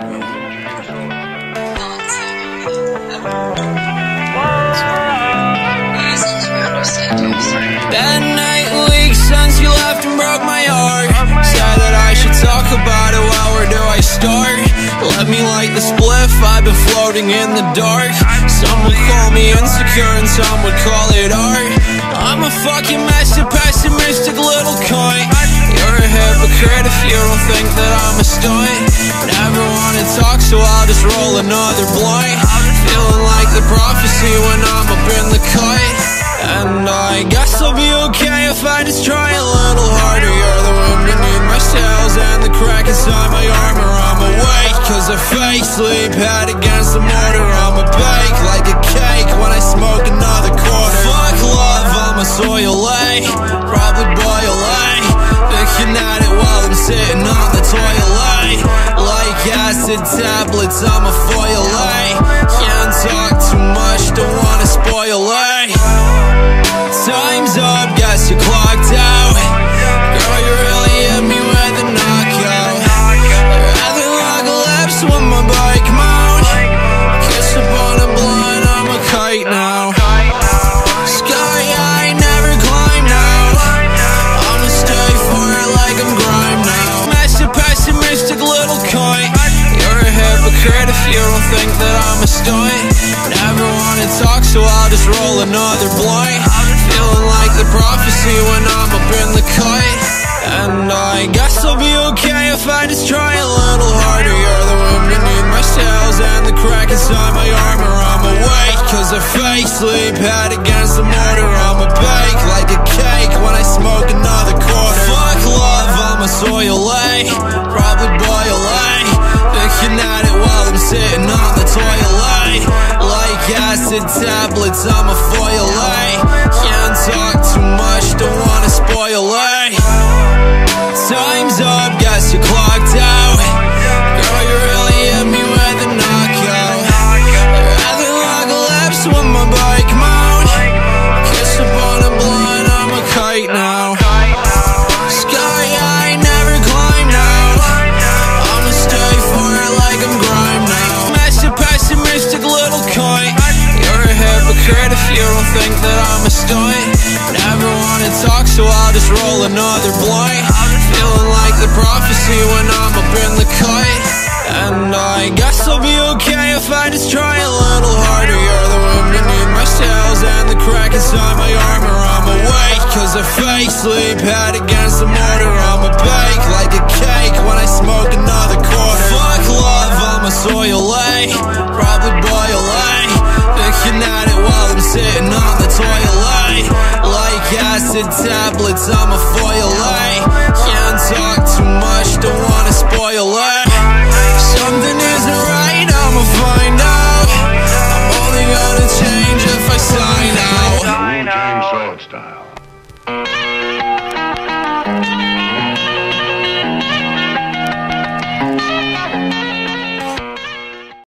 Been eight weeks since you left and broke my heart. Said that I should talk about it, well where do I start? Let me light the spliff, I've been floating in the dark. Some would call me insecure and some would call it art. I'm a fucking master pessimistic you don't think that I'm a stunt Never wanna talk so I'll just roll another blunt. Feeling like the prophecy when I'm up in the cut and I guess I'll be okay if I just try a little harder. You're the wind beneath my sails and the crack inside my armor. I'm awake cause I fake sleep Head against the mortar. I'm a bake like a acid tablets, I'm a foil you don't think that I'm a stunt Never wanna talk so I'll just roll another blunt. Feeling like the prophecy when I'm up in the cut And I guess I'll be okay if I just try a little harder. You're the wind beneath my sails and the crack inside my armor. I'm awake cause I fake sleep Head against the mortar. I'm a bake like a cake when I smoke another quarter. Fuck love, I'm a soil Probably boil sitting on the toilet. Like acid tablets, I'm a foil Can't talk too much, don't wanna spoil lay Time's up, Stunt Never wanna talk so I'll just roll another blunt Feeling like the prophecy when I'm up in the cut And I guess I'll be okay if I just try a little harder. You're the wind beneath my sails and the crack inside my armor I'm awake cause I fake sleep Head against the mortar I'm a bake like a cake when I tablets, I'm a foil